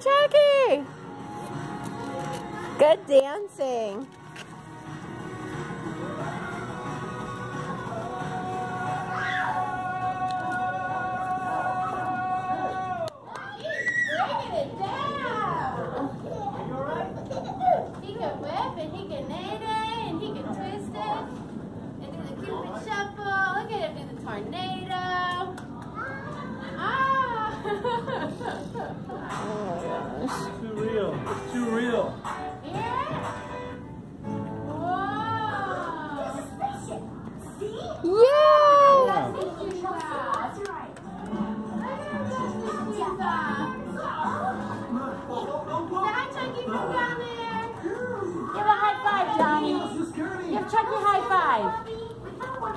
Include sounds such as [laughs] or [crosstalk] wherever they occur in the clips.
Chucky! Good dancing. Too real. It's too real. yeah. Whoa! Yay! That's right. Dad, Chucky, come down. Give a high five, Johnny. Give Chucky high five.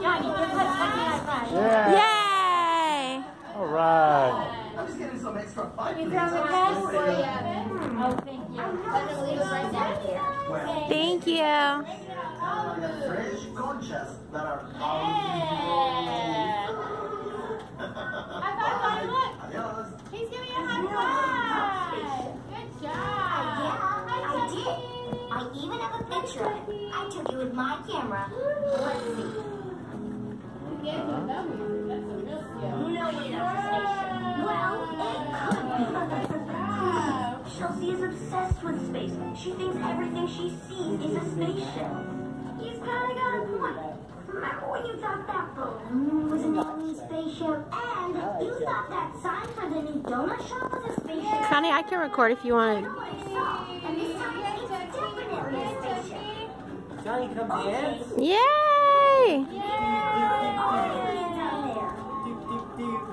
Johnny, give Chucky high five. Yeah. Yay! All right. I'm just getting some extra fun. You throw the best? For you, Evan. Oh, thank you. Let him leave us right down here. Well, Thank you. All the fresh conchas that are Yeah. High five, Bonnie, look. [laughs] Adios. He's giving you a high five. Good job. Hi, I did. I even have a picture of it. I took it with my camera. Let's see. You gave him a W. That's a real skill. No way that's a spaceship. Well, it could be. Chelsea is obsessed with space. She thinks everything she sees is a spaceship. He's kinda got a point. Remember when you thought that balloon was an alien spaceship? And you thought that sign for the new donut shop was a spaceship? Connie, I can record if you want to. what I saw. And this time it's definitely a spaceship. Johnny, come dance. Yay! Aliens out there. Deep, deep, deep.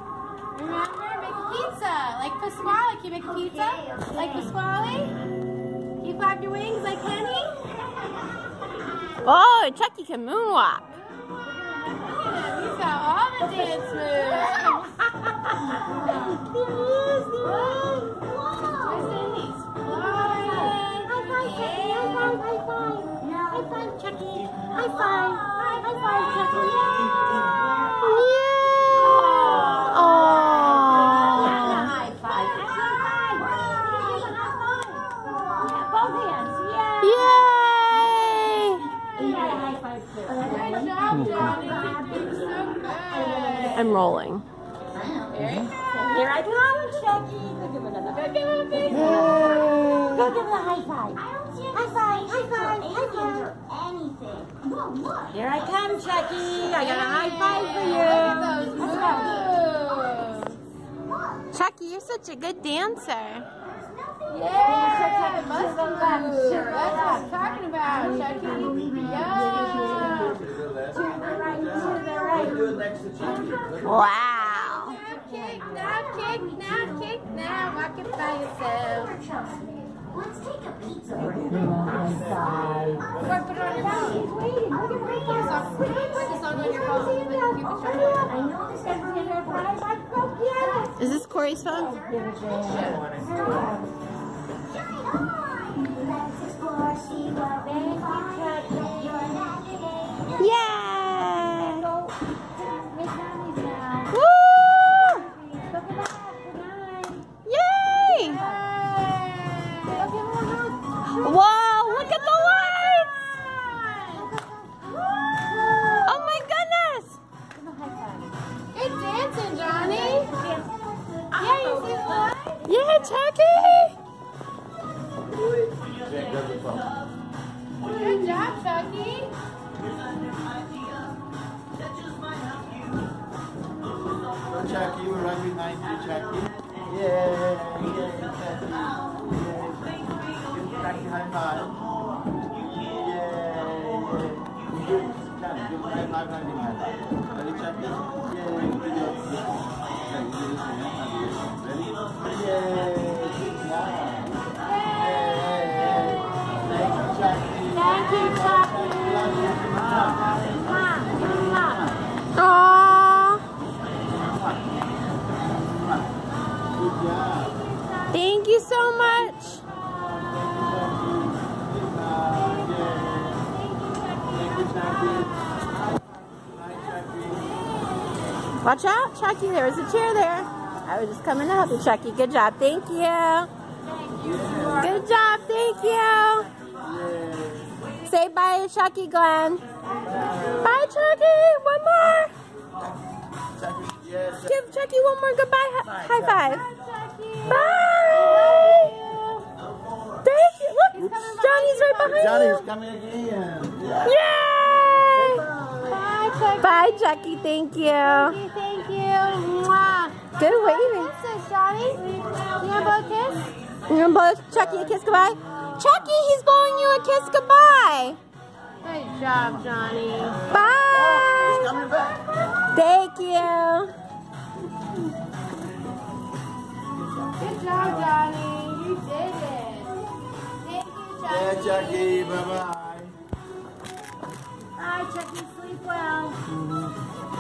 Remember, make a pizza. Like Pasqually. Can you make a pizza? Like Pasqually? Can you flap your wings like Henny? Oh, Chucky can moonwalk. Look at him. He's got all the dance moves. [laughs] Listen, he's flying. High five, Chucky. High five, high five. High five, Chucky. High five. High five, Chucky. Oh. High five. High five. Both hands. Yeah. Yay! You got a high five too. Good job, Johnny. You're doing so good. I'm rolling. Here I come, Chucky. Go give another. Go give him a big Go give it a high five. I don't see any High five, high five, high five. anything. Whoa, look. Here I come, Chucky. I got a high five for Look you. at those moves. Chucky, you're such a good dancer. Yeah, must move. That's what I'm talking about, Chucky. Yeah. Do it to Chucky. Wow. Now kick, now kick, now kick, now walk it by yourself. Let's take a pizza break. Or put it on your phone. Put the song, put the song on your phone. Put the Cupid shuffle on. I know this is Is this Corey's phone? Let's hug. Whoa, look at the lights! Oh my goodness! Give him a high five. Good dancing, Johnny. Yeah, you see the light? Yeah, Chucky! Yeah, grab the phone. Good job, Chucky. Go, Chucky. We're right behind you, Chucky. Yeah, yeah, Chucky. Yeah. High five. Yeah, yeah. Give Chucky, give him high Watch out, Chucky. There was a chair there. I was just coming to help you, Chucky, good job. Thank you. Good job. Thank you. Say bye Chucky, Glenn. Bye, Chucky. One more. Chucky, yeah, Chucky. Give Chucky one more goodbye hi- high five. Bye. Thank you. Look, Johnny's right behind you. Johnny's coming again. Yeah. Yay! Bye, Chucky. Bye, Chucky. Thank you. Thank you. Thank you. Mwah. Good waving. Kisses, Johnny. You want to blow a kiss? You gonna blow Chucky a kiss goodbye? Chucky, he's blowing you a kiss goodbye. Good job, Johnny. Bye. He's coming back. Thank you. Good job, Johnny. You did it. Thank you, Chucky. Yeah, Chucky. Bye bye check you sleep well.